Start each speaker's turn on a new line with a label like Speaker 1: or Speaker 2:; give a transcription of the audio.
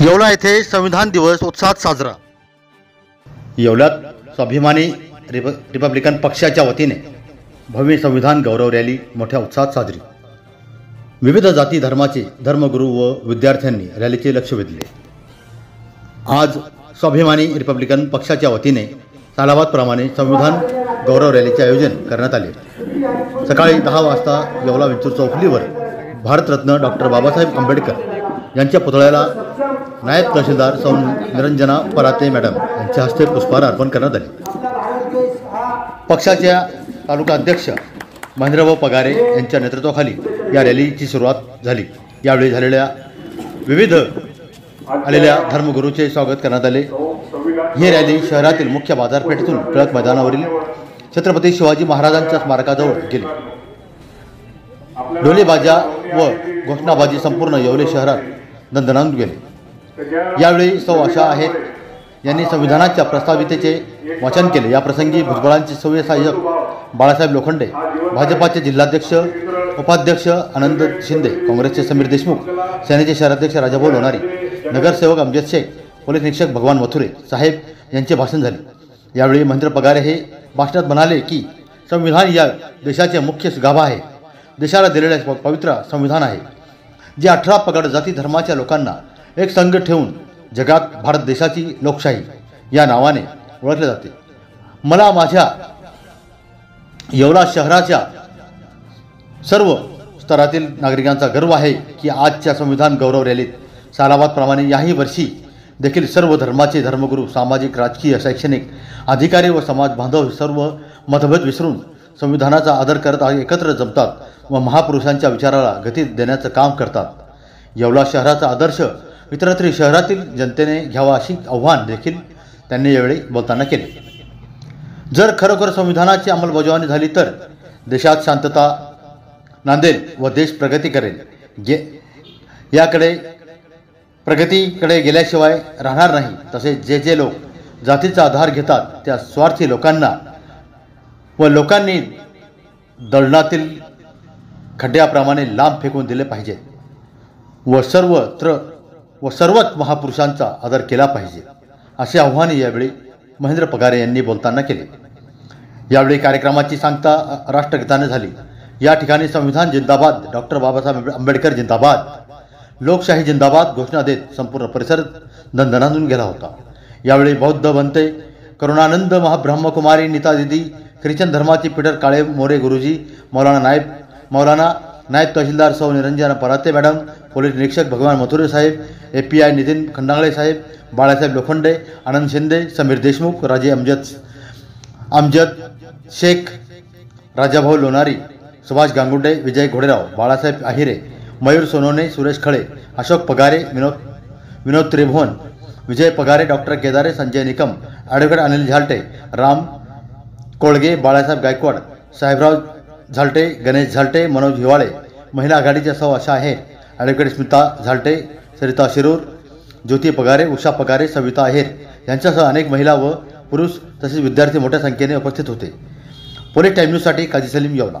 Speaker 1: येवला येथे संविधान दिवस उत्साहात साजरा. येवल्यात स्वाभिमानी रिप रिपब्लिकन पक्षाच्या वतीने भव्य संविधान गौरव रॅली मोठ्या उत्साहात साजरी. विविध जाती धर्माचे धर्मगुरू व विद्यार्थ्यांनी रॅलीचे लक्ष वेधले. आज स्वाभिमानी रिपब्लिकन पक्षाच्या वतीने तालाबादप्रमाणे संविधान गौरव रॅलीचे आयोजन करण्यात आले. सकाळी दहा वाजता येवला विंचूर चौफलीवर भारतरत्न डॉक्टर बाबासाहेब आंबेडकर यांच्या पुतळ्याला नायब तहसीलदार सौ निरंजना पराते मॅडम यांच्या हस्ते पुष्पहार अर्पण करण्यात आले. पक्षाच्या तालुका अध्यक्ष महेंद्रभाऊ पगारे यांच्या नेतृत्वाखाली या रॅलीची सुरुवात झाली. यावेळी झालेल्या विविध आलेल्या धर्मगुरूचे स्वागत करण्यात आले. ही रॅली शहरातील मुख्य बाजारपेठेतून टिळक मैदानावरील छत्रपती शिवाजी महाराजांच्या स्मारकाजवळ गेली. डोलेबाजा व घोषणाबाजी संपूर्ण येवले शहरात दणदणावून गेले यावेळी सौ आशा आहेत. यांनी संविधानाच्या प्रस्तावितेचे वाचन केले. या प्रसंगी भुजबळांचे सव्य सहाय्यक बाळासाहेब लोखंडे भाजपाचे जिल्हाध्यक्ष उपाध्यक्ष आनंद शिंदे काँग्रेसचे समीर देशमुख सेनेचे शहराध्यक्ष राजाभाऊ लोणारी नगरसेवक अमजद शेख पोलीस निरीक्षक भगवान मथुरे साहेब यांचे भाषण झाले. यावेळी महेंद्र पगारे हे भाषणात म्हणाले की संविधान या देशाचे मुख्य गाभा आहे. देशाला दिलेले प- पवित्र संविधान आहे. जे अठरा पगड जाती धर्माच्या लोकांना एक संघ ठेवून जगात भारत देशाची लोकशाही या नावाने ओळखले जाते. मला माझ्या येवला शहराच्या सर्व स्तरातील नागरिकांचा गर्व आहे की आजच्या संविधान गौरव रॅलीत सालाबादप्रमाणे याही वर्षी देखील सर्व धर्माचे धर्मगुरू सामाजिक राजकीय शैक्षणिक अधिकारी व समाज बांधव सर्व मतभेद विसरून संविधानाचा आदर करत एकत्र जमतात. व महापुरुषांच्या विचाराला गती देण्याचं काम करतात. येवला शहराचा आदर्श इतरत्री शहरातील जनतेने घ्यावा अशी आव्हान देखील त्यांनी यावेळी बोलताना केले. जर खरोखर संविधानाची अंमलबजावणी झाली तर देशात शांतता नांदेल व देश प्रगती करेल. गे याकडे प्रगतीकडे गेल्याशिवाय राहणार नाही. तसेच जे जे लोक जातीचा आधार घेतात त्या स्वार्थी लोकांना व लोकांनी दळणातील खड्ड्याप्रमाणे लांब फेकून दिले पाहिजेत व सर्वत्र व सर्वच महापुरुषांचा आदर केला पाहिजे असे आव्हान यावेळी महेंद्र पगारे यांनी बोलताना केले. यावेळी कार्यक्रमाची सांगता राष्ट्रगीताने झाली. या ठिकाणी संविधान जिंदाबाद डॉक्टर बाबासाहेब आंबेडकर जिंदाबाद लोकशाही जिंदाबाद घोषणा देत संपूर्ण परिसर दणदणानून गेला होता. यावेळी बौद्ध बनते करुणानंद महाब्रह्मकुमारी नीता दिदी ख्रिश्चन धर्माची पीटर काळे मोरे गुरुजी मौलाना नायब मौलाना नायब तहसीलदार सौ निरंजन पराते मॅडम पोलीस निरीक्षक भगवान मथुरे साहेब A P I Nitin Khandagale Saheb Balasaheb Lokhande Anand Shinde Sameer Deshmukh Raje Amjad Amjad Shaikh Rajabhau Lonari Subhash Gangunde Vijay Ghoderao Balasaheb Ahire Mayur Sonawane Suresh Khale Ashok Pagare Vinod Vinod Tribhuvan Vijay Pagare doctor Kedare Sanjay Nikam advocate Anil Zalte Ram Kolge Balasaheb Gaikwad Sahebrao Zalte Ganesh Zalte Manoj Hiwale महिला आघाडीच्या सौ अशा आहे. ॲडव्होकेट स्मिता झालटे सरिता शिरूर ज्योती पगारे उषा पगारे सविता आहेर यांच्यासह अनेक महिला व पुरुष तसेच विद्यार्थी मोठ्या संख्येने उपस्थित होते. पोलीस टाईम न्यूजसाठी काजी सलीम येवला